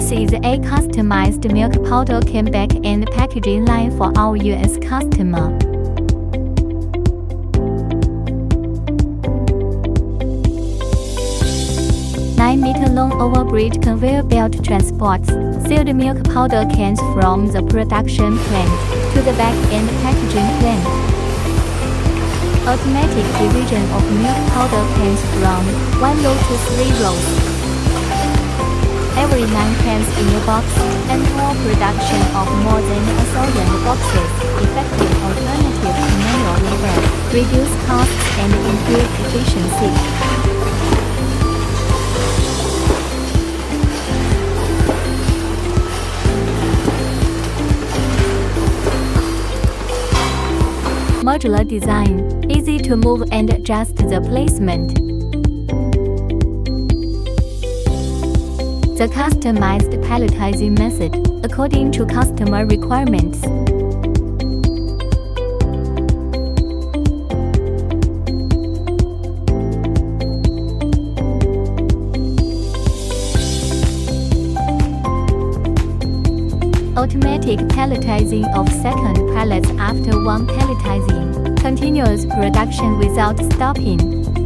This is a customized milk powder can back and packaging line for our US customer. 9 meter long overbridge conveyor belt transports sealed milk powder cans from the production plant to the back end packaging plant. Automatic division of milk powder cans from 1 row to 3 rows. Every 9 cans in your box and more production of more than a thousand boxes. Effective alternative to manual labor. Reduce costs and improve efficiency. Modular design, easy to move and adjust the placement. The customized palletizing method, according to customer requirements. automatic palletizing of second pallets after one palletizing, continuous production without stopping.